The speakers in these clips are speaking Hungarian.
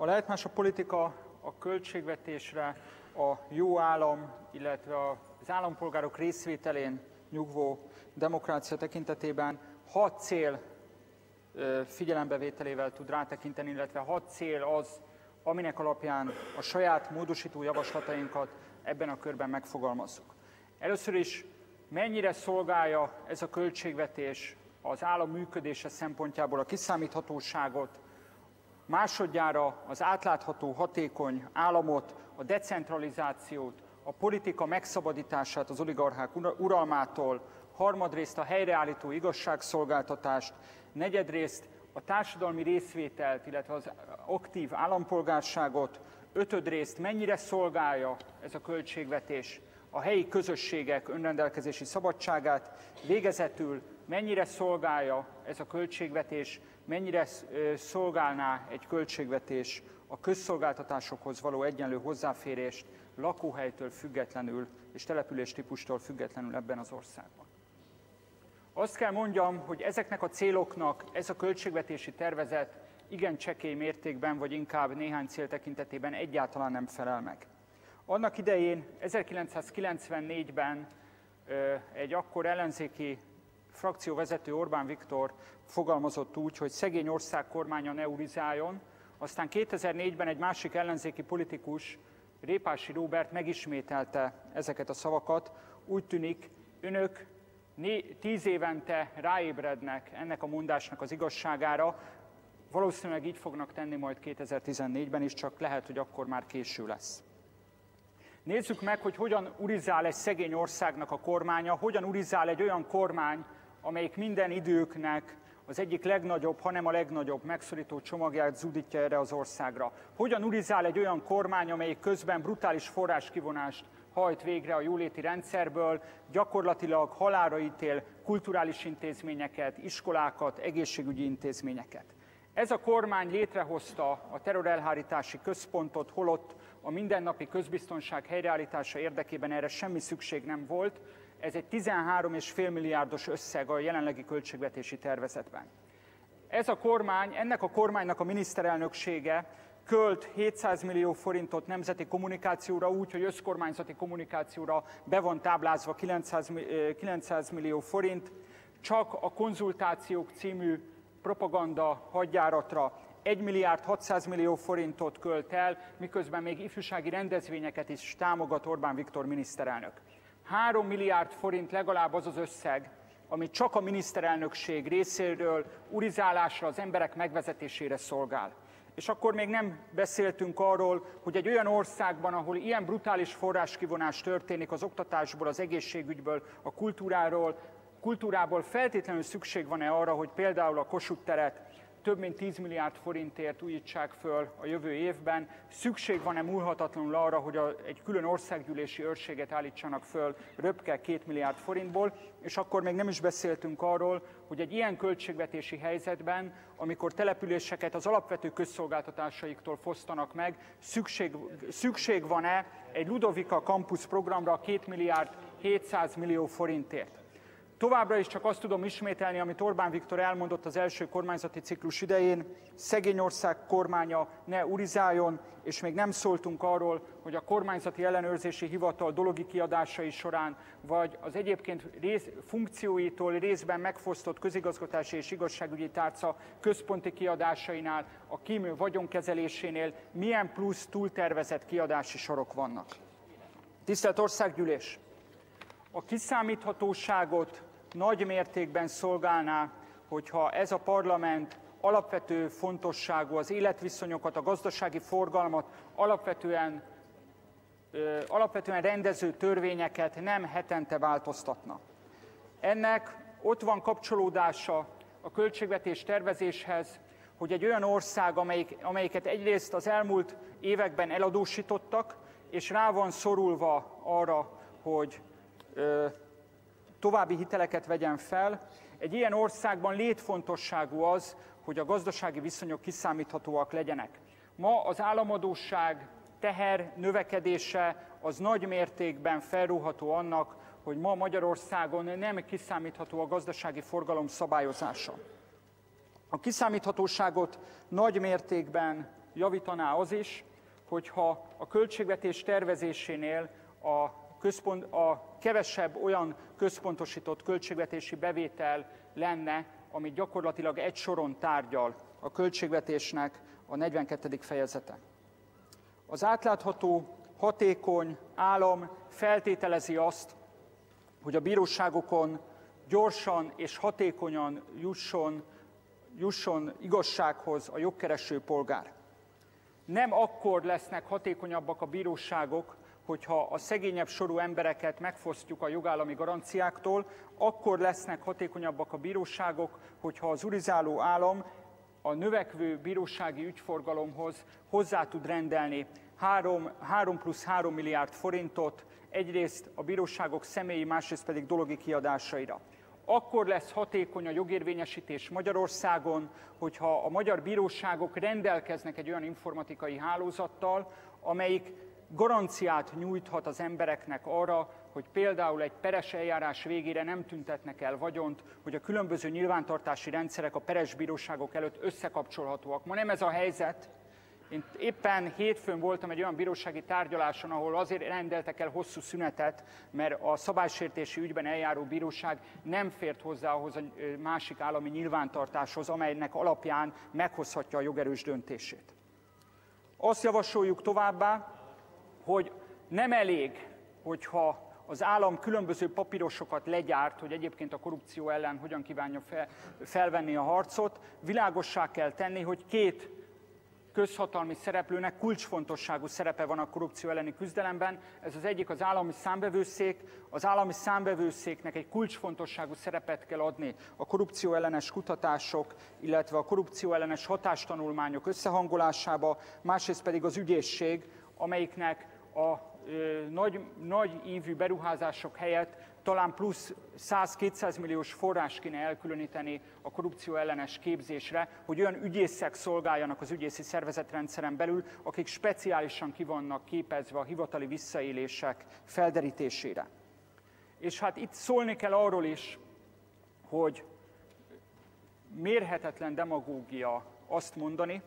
A lehet más a politika a költségvetésre, a jó állam, illetve az állampolgárok részvételén nyugvó demokrácia tekintetében hat cél figyelembevételével tud rátekinteni, illetve hat cél az, aminek alapján a saját módosító javaslatainkat ebben a körben megfogalmazzuk. Először is mennyire szolgálja ez a költségvetés az állam működése szempontjából a kiszámíthatóságot, másodjára az átlátható, hatékony államot, a decentralizációt, a politika megszabadítását az oligarchák uralmától, harmadrészt a helyreállító igazságszolgáltatást, negyedrészt a társadalmi részvételt, illetve az aktív állampolgárságot, ötödrészt mennyire szolgálja ez a költségvetés a helyi közösségek önrendelkezési szabadságát, végezetül mennyire szolgálja ez a költségvetés, mennyire szolgálná egy költségvetés a közszolgáltatásokhoz való egyenlő hozzáférést lakóhelytől függetlenül és település típustól függetlenül ebben az országban. Azt kell mondjam, hogy ezeknek a céloknak ez a költségvetési tervezet igen csekély mértékben, vagy inkább néhány cél tekintetében egyáltalán nem felel meg. Annak idején, 1994-ben egy akkor ellenzéki frakcióvezető Orbán Viktor fogalmazott úgy, hogy szegény ország kormánya ne urizáljon, aztán 2004-ben egy másik ellenzéki politikus, Répási Róbert megismételte ezeket a szavakat. Úgy tűnik, önök tíz évente ráébrednek ennek a mondásnak az igazságára, valószínűleg így fognak tenni majd 2014-ben is, csak lehet, hogy akkor már késő lesz. Nézzük meg, hogy hogyan urizál egy szegény országnak a kormánya, hogyan urizál egy olyan kormány, amelyik minden időknek az egyik legnagyobb, hanem a legnagyobb megszorító csomagját zudítja erre az országra. Hogyan urizál egy olyan kormány, amelyik közben brutális forráskivonást hajt végre a jóléti rendszerből, gyakorlatilag halára ítél kulturális intézményeket, iskolákat, egészségügyi intézményeket. Ez a kormány létrehozta a terrorelhárítási központot, holott a mindennapi közbiztonság helyreállítása érdekében erre semmi szükség nem volt. Ez egy 13,5 milliárdos összeg a jelenlegi költségvetési tervezetben. Ez a kormány, ennek a kormánynak a miniszterelnöksége költ 700 millió forintot nemzeti kommunikációra, úgy, hogy összkormányzati kommunikációra be van táblázva 900, 900 millió forint, csak a konzultációk című propaganda hadjáratra 1 milliárd 600 millió forintot költ el, miközben még ifjúsági rendezvényeket is támogat Orbán Viktor miniszterelnök. 3 milliárd forint legalább az az összeg, ami csak a miniszterelnökség részéről urizálásra, az emberek megvezetésére szolgál. És akkor még nem beszéltünk arról, hogy egy olyan országban, ahol ilyen brutális forráskivonás történik az oktatásból, az egészségügyből, a kultúráról, kultúrából feltétlenül szükség van-e arra, hogy például a Kossuth teret több mint 10 milliárd forintért újítsák föl a jövő évben. Szükség van-e múlhatatlanul arra, hogy a, egy külön országgyűlési őrséget állítsanak föl röpke 2 milliárd forintból, és akkor még nem is beszéltünk arról, hogy egy ilyen költségvetési helyzetben, amikor településeket az alapvető közszolgáltatásaiktól fosztanak meg, szükség, szükség van-e egy Ludovika Campus programra 2 milliárd 700 millió forintért. Továbbra is csak azt tudom ismételni, amit Orbán Viktor elmondott az első kormányzati ciklus idején, szegény ország kormánya ne urizáljon, és még nem szóltunk arról, hogy a kormányzati ellenőrzési hivatal dologi kiadásai során, vagy az egyébként rész, funkcióitól részben megfosztott közigazgatási és igazságügyi tárca központi kiadásainál, a kímő vagyonkezelésénél milyen plusz túltervezett kiadási sorok vannak. Tisztelt Országgyűlés! A kiszámíthatóságot nagy mértékben szolgálná, hogyha ez a parlament alapvető fontosságú az életviszonyokat, a gazdasági forgalmat alapvetően, ö, alapvetően rendező törvényeket nem hetente változtatna. Ennek ott van kapcsolódása a költségvetés tervezéshez, hogy egy olyan ország, amelyik, amelyiket egyrészt az elmúlt években eladósítottak, és rá van szorulva arra, hogy ö, további hiteleket vegyen fel. Egy ilyen országban létfontosságú az, hogy a gazdasági viszonyok kiszámíthatóak legyenek. Ma az államadóság teher növekedése az nagy mértékben felrúható annak, hogy ma Magyarországon nem kiszámítható a gazdasági forgalom szabályozása. A kiszámíthatóságot nagy mértékben javítaná az is, hogyha a költségvetés tervezésénél a, központ, a kevesebb olyan központosított költségvetési bevétel lenne, amit gyakorlatilag egy soron tárgyal a költségvetésnek a 42. fejezete. Az átlátható, hatékony állam feltételezi azt, hogy a bíróságokon gyorsan és hatékonyan jusson, jusson igazsághoz a jogkereső polgár. Nem akkor lesznek hatékonyabbak a bíróságok, hogyha a szegényebb sorú embereket megfosztjuk a jogállami garanciáktól, akkor lesznek hatékonyabbak a bíróságok, hogyha az urizáló állam a növekvő bírósági ügyforgalomhoz hozzá tud rendelni 3, 3 plusz 3 milliárd forintot, egyrészt a bíróságok személyi, másrészt pedig dologi kiadásaira. Akkor lesz hatékony a jogérvényesítés Magyarországon, hogyha a magyar bíróságok rendelkeznek egy olyan informatikai hálózattal, amelyik garanciát nyújthat az embereknek arra, hogy például egy peres eljárás végére nem tüntetnek el vagyont, hogy a különböző nyilvántartási rendszerek a peres bíróságok előtt összekapcsolhatóak. Ma nem ez a helyzet. Én éppen hétfőn voltam egy olyan bírósági tárgyaláson, ahol azért rendeltek el hosszú szünetet, mert a szabálysértési ügyben eljáró bíróság nem fért hozzá ahhoz a másik állami nyilvántartáshoz, amelynek alapján meghozhatja a jogerős döntését. Azt javasoljuk továbbá, hogy nem elég, hogyha az állam különböző papírosokat legyárt, hogy egyébként a korrupció ellen hogyan kívánja fel, felvenni a harcot, világossá kell tenni, hogy két közhatalmi szereplőnek kulcsfontosságú szerepe van a korrupció elleni küzdelemben. Ez az egyik az állami számbevőszék. Az állami számbevőszéknek egy kulcsfontosságú szerepet kell adni a korrupció ellenes kutatások, illetve a korrupció ellenes hatástanulmányok összehangolásába, másrészt pedig az ügyészség, amelyiknek a nagy, nagy ívű beruházások helyett talán plusz 100-200 milliós forrás kéne elkülöníteni a korrupció ellenes képzésre, hogy olyan ügyészek szolgáljanak az ügyészi szervezetrendszeren belül, akik speciálisan kivannak képezve a hivatali visszaélések felderítésére. És hát itt szólni kell arról is, hogy mérhetetlen demagógia azt mondani,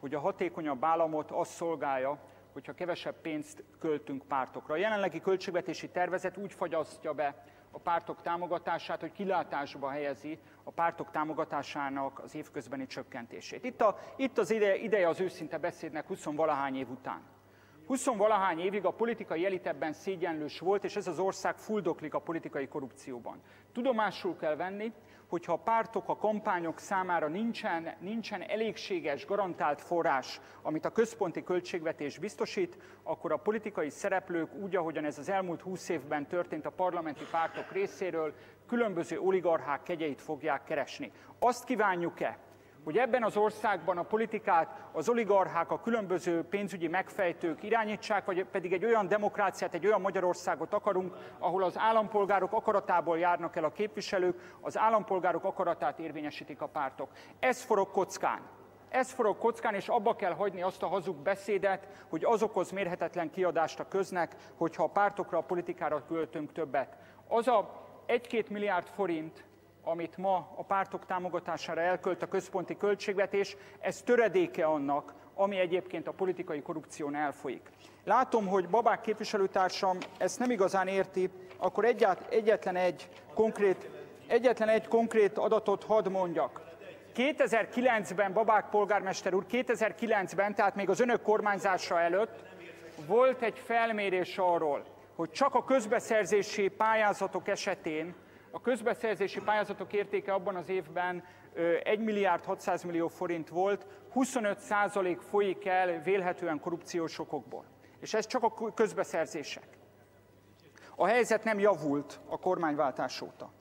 hogy a hatékonyabb államot azt szolgálja, hogyha kevesebb pénzt költünk pártokra. A jelenlegi költségvetési tervezet úgy fagyasztja be a pártok támogatását, hogy kilátásba helyezi a pártok támogatásának az évközbeni csökkentését. Itt, a, itt az ideje, ideje az őszinte beszédnek 20 valahány év után. 20 valahány évig a politikai elit ebben szégyenlős volt, és ez az ország fuldoklik a politikai korrupcióban. Tudomásul kell venni, hogyha a pártok, a kampányok számára nincsen, nincsen elégséges, garantált forrás, amit a központi költségvetés biztosít, akkor a politikai szereplők úgy, ahogyan ez az elmúlt húsz évben történt a parlamenti pártok részéről, különböző oligarchák kegyeit fogják keresni. Azt kívánjuk-e, hogy ebben az országban a politikát az oligarchák, a különböző pénzügyi megfejtők irányítsák, vagy pedig egy olyan demokráciát, egy olyan Magyarországot akarunk, ahol az állampolgárok akaratából járnak el a képviselők, az állampolgárok akaratát érvényesítik a pártok. Ez forog kockán. Ez forog kockán, és abba kell hagyni azt a hazug beszédet, hogy az okoz mérhetetlen kiadást a köznek, hogyha a pártokra, a politikára költünk többet. Az a 1-2 milliárd forint, amit ma a pártok támogatására elkölt a központi költségvetés, ez töredéke annak, ami egyébként a politikai korrupción elfolyik. Látom, hogy Babák képviselőtársam ezt nem igazán érti, akkor egyált, egyetlen egy konkrét, egyetlen egy konkrét adatot hadd mondjak. 2009-ben, Babák polgármester úr, 2009-ben, tehát még az önök kormányzása előtt volt egy felmérés arról, hogy csak a közbeszerzési pályázatok esetén a közbeszerzési pályázatok értéke abban az évben 1 milliárd 600 millió forint volt, 25 százalék folyik el vélhetően korrupciós okokból. És ez csak a közbeszerzések. A helyzet nem javult a kormányváltás óta.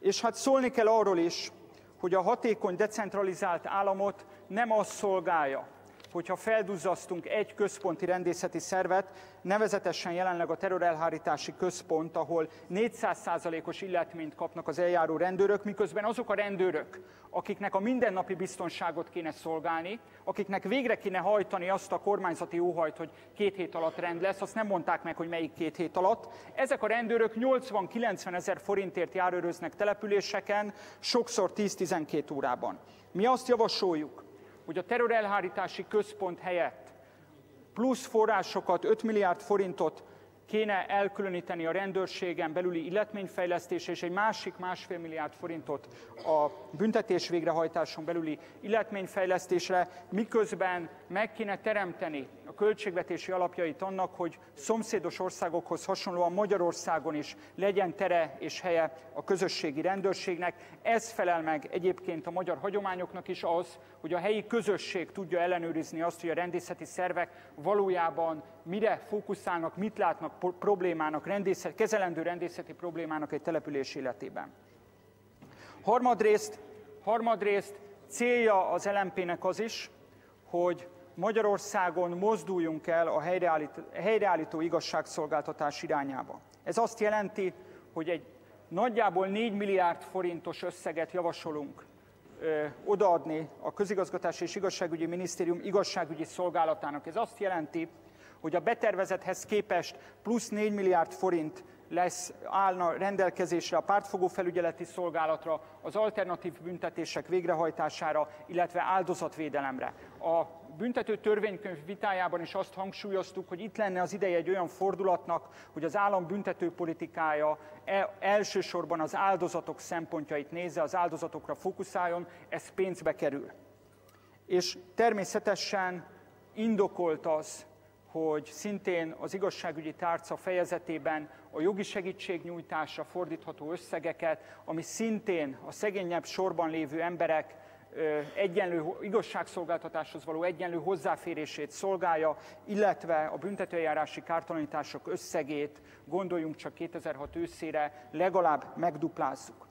És hát szólni kell arról is, hogy a hatékony decentralizált államot nem az szolgálja, hogyha felduzzasztunk egy központi rendészeti szervet, nevezetesen jelenleg a terrorelhárítási központ, ahol 400%-os illetményt kapnak az eljáró rendőrök, miközben azok a rendőrök, akiknek a mindennapi biztonságot kéne szolgálni, akiknek végre kéne hajtani azt a kormányzati óhajt, hogy két hét alatt rend lesz, azt nem mondták meg, hogy melyik két hét alatt. Ezek a rendőrök 80-90 ezer forintért járőröznek településeken, sokszor 10-12 órában. Mi azt javasoljuk, hogy a terrorelhárítási központ helyett plusz forrásokat, 5 milliárd forintot kéne elkülöníteni a rendőrségen belüli illetményfejlesztésre, és egy másik másfél milliárd forintot a büntetés végrehajtáson belüli illetményfejlesztésre, miközben meg kéne teremteni a költségvetési alapjait annak, hogy szomszédos országokhoz hasonlóan Magyarországon is legyen tere és helye a közösségi rendőrségnek. Ez felel meg egyébként a magyar hagyományoknak is az, hogy a helyi közösség tudja ellenőrizni azt, hogy a rendészeti szervek valójában mire fókuszálnak, mit látnak problémának, rendészet, kezelendő rendészeti problémának egy település életében. Harmadrészt, harmadrészt célja az LMP-nek az is, hogy Magyarországon mozduljunk el a helyreállító, helyreállító igazságszolgáltatás irányába. Ez azt jelenti, hogy egy nagyjából 4 milliárd forintos összeget javasolunk ö, odaadni a Közigazgatási és Igazságügyi Minisztérium igazságügyi szolgálatának. Ez azt jelenti, hogy a betervezethez képest plusz 4 milliárd forint lesz, állna rendelkezésre a pártfogó felügyeleti szolgálatra, az alternatív büntetések végrehajtására, illetve áldozatvédelemre. A büntető törvénykönyv vitájában is azt hangsúlyoztuk, hogy itt lenne az ideje egy olyan fordulatnak, hogy az állam büntetőpolitikája e, elsősorban az áldozatok szempontjait nézze, az áldozatokra fókuszáljon, ez pénzbe kerül. És természetesen indokolt az, hogy szintén az igazságügyi tárca fejezetében a jogi segítségnyújtásra fordítható összegeket, ami szintén a szegényebb sorban lévő emberek egyenlő igazságszolgáltatáshoz való egyenlő hozzáférését szolgálja, illetve a büntetőjárási kártalanítások összegét, gondoljunk csak 2006 őszére, legalább megduplázzuk.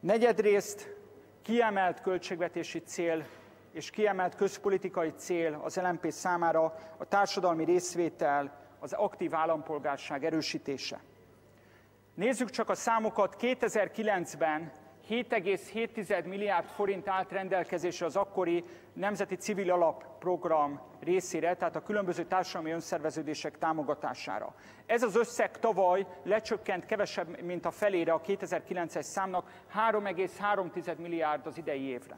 Negyedrészt kiemelt költségvetési cél és kiemelt közpolitikai cél az LMP számára a társadalmi részvétel, az aktív állampolgárság erősítése. Nézzük csak a számokat. 2009-ben 7,7 milliárd forint állt rendelkezésre az akkori Nemzeti Civil Alap program részére, tehát a különböző társadalmi önszerveződések támogatására. Ez az összeg tavaly lecsökkent kevesebb, mint a felére a 2009-es számnak, 3,3 milliárd az idei évre.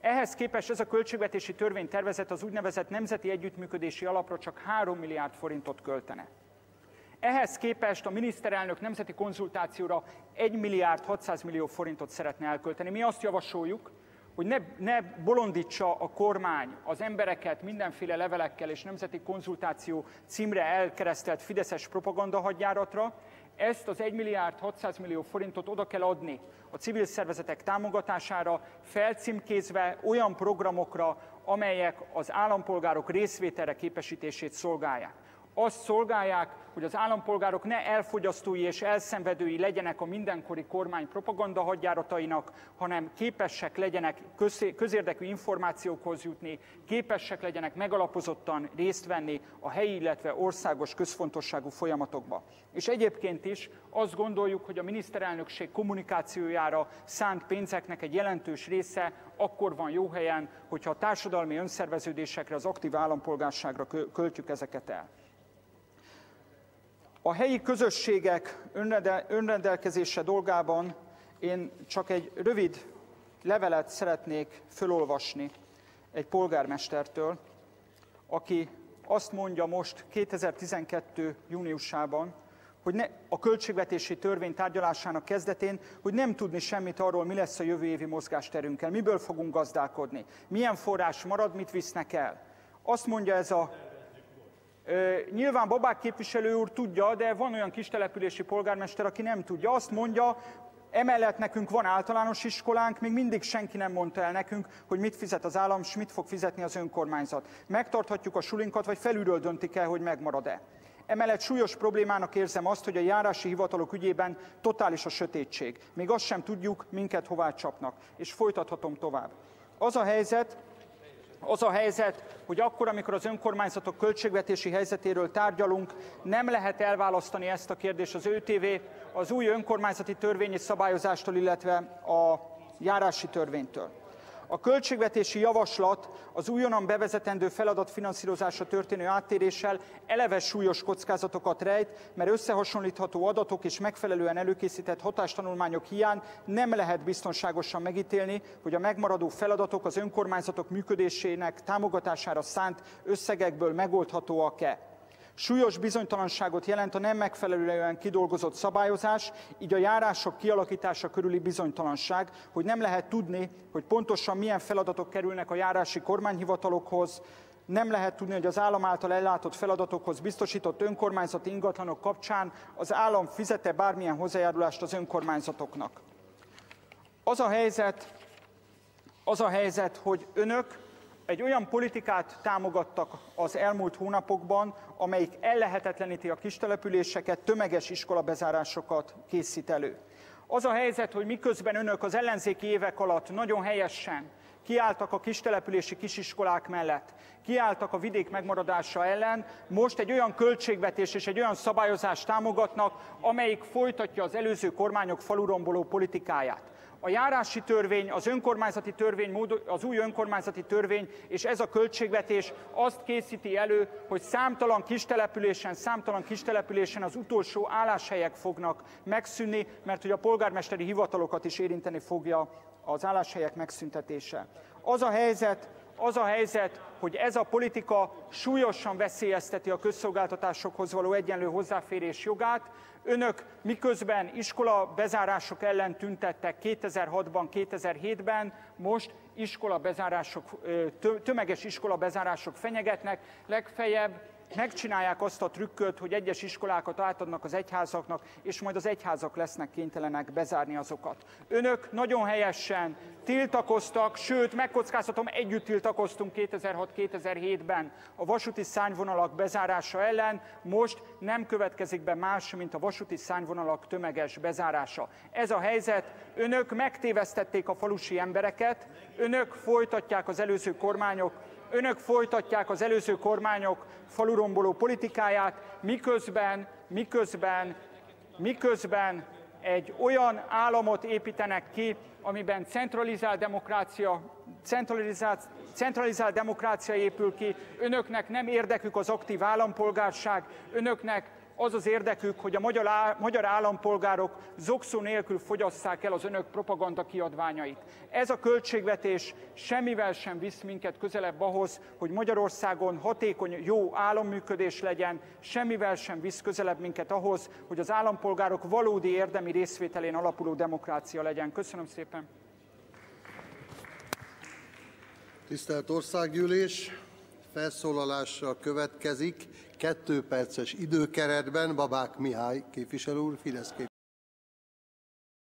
Ehhez képest ez a költségvetési törvénytervezet az úgynevezett Nemzeti Együttműködési Alapra csak 3 milliárd forintot költene. Ehhez képest a miniszterelnök nemzeti konzultációra 1 milliárd 600 millió forintot szeretne elkölteni. Mi azt javasoljuk, hogy ne, ne bolondítsa a kormány az embereket mindenféle levelekkel és nemzeti konzultáció címre elkeresztelt fideszes propagandahadjáratra, ezt az 1 milliárd 600 millió forintot oda kell adni a civil szervezetek támogatására, felcímkézve olyan programokra, amelyek az állampolgárok részvételre képesítését szolgálják azt szolgálják, hogy az állampolgárok ne elfogyasztói és elszenvedői legyenek a mindenkori kormány propaganda hadjáratainak, hanem képesek legyenek közérdekű információkhoz jutni, képesek legyenek megalapozottan részt venni a helyi, illetve országos közfontosságú folyamatokba. És egyébként is azt gondoljuk, hogy a miniszterelnökség kommunikációjára szánt pénzeknek egy jelentős része akkor van jó helyen, hogyha a társadalmi önszerveződésekre, az aktív állampolgárságra költjük ezeket el. A helyi közösségek önrendelkezése dolgában én csak egy rövid levelet szeretnék fölolvasni egy polgármestertől, aki azt mondja most 2012. júniusában, hogy ne, a költségvetési törvény tárgyalásának kezdetén, hogy nem tudni semmit arról, mi lesz a jövő évi mozgásterünkkel, miből fogunk gazdálkodni, milyen forrás marad, mit visznek el. Azt mondja ez a Nyilván Babák képviselő úr tudja, de van olyan kis települési polgármester, aki nem tudja. Azt mondja, emellett nekünk van általános iskolánk, még mindig senki nem mondta el nekünk, hogy mit fizet az állam, és mit fog fizetni az önkormányzat. Megtarthatjuk a sulinkat, vagy felülről döntik el, hogy megmarad-e. Emellett súlyos problémának érzem azt, hogy a járási hivatalok ügyében totális a sötétség. Még azt sem tudjuk, minket hová csapnak. És folytathatom tovább. Az a helyzet, az a helyzet, hogy akkor, amikor az önkormányzatok költségvetési helyzetéről tárgyalunk, nem lehet elválasztani ezt a kérdést az ÖTV az új önkormányzati törvényi szabályozástól, illetve a járási törvénytől. A költségvetési javaslat az újonnan bevezetendő feladatfinanszírozásra történő áttéréssel eleve súlyos kockázatokat rejt, mert összehasonlítható adatok és megfelelően előkészített hatástanulmányok hiány nem lehet biztonságosan megítélni, hogy a megmaradó feladatok az önkormányzatok működésének támogatására szánt összegekből megoldhatóak-e. Súlyos bizonytalanságot jelent a nem megfelelően kidolgozott szabályozás, így a járások kialakítása körüli bizonytalanság, hogy nem lehet tudni, hogy pontosan milyen feladatok kerülnek a járási kormányhivatalokhoz, nem lehet tudni, hogy az állam által ellátott feladatokhoz biztosított önkormányzati ingatlanok kapcsán az állam fizete bármilyen hozzájárulást az önkormányzatoknak. Az a helyzet, az a helyzet, hogy önök egy olyan politikát támogattak az elmúlt hónapokban, amelyik ellehetetleníti a kistelepüléseket, tömeges iskolabezárásokat készít elő. Az a helyzet, hogy miközben önök az ellenzéki évek alatt nagyon helyesen kiálltak a kistelepülési kisiskolák mellett, kiálltak a vidék megmaradása ellen, most egy olyan költségvetés és egy olyan szabályozást támogatnak, amelyik folytatja az előző kormányok faluromboló politikáját a járási törvény, az önkormányzati törvény, az új önkormányzati törvény és ez a költségvetés azt készíti elő, hogy számtalan kistelepülésen, számtalan kistelepülésen az utolsó álláshelyek fognak megszűnni, mert hogy a polgármesteri hivatalokat is érinteni fogja az álláshelyek megszüntetése. Az a helyzet, az a helyzet, hogy ez a politika súlyosan veszélyezteti a közszolgáltatásokhoz való egyenlő hozzáférés jogát. Önök miközben iskola bezárások ellen tüntettek 2006-ban, 2007-ben, most iskola bezárások, tömeges iskola bezárások fenyegetnek, legfeljebb megcsinálják azt a trükköt, hogy egyes iskolákat átadnak az egyházaknak, és majd az egyházak lesznek kénytelenek bezárni azokat. Önök nagyon helyesen tiltakoztak, sőt, megkockáztatom, együtt tiltakoztunk 2006-2007-ben a vasúti szányvonalak bezárása ellen, most nem következik be más, mint a vasúti szányvonalak tömeges bezárása. Ez a helyzet, önök megtévesztették a falusi embereket, önök folytatják az előző kormányok önök folytatják az előző kormányok faluromboló politikáját, miközben, miközben, miközben egy olyan államot építenek ki, amiben centralizált demokrácia, centralizált, centralizált demokrácia épül ki, önöknek nem érdekük az aktív állampolgárság, önöknek az az érdekük, hogy a magyar, állampolgárok zokszó nélkül fogyasszák el az önök propaganda kiadványait. Ez a költségvetés semmivel sem visz minket közelebb ahhoz, hogy Magyarországon hatékony, jó államműködés legyen, semmivel sem visz közelebb minket ahhoz, hogy az állampolgárok valódi érdemi részvételén alapuló demokrácia legyen. Köszönöm szépen! Tisztelt Országgyűlés! Felszólalással következik kettő perces időkeretben Babák Mihály képviselő úr, Fidesz.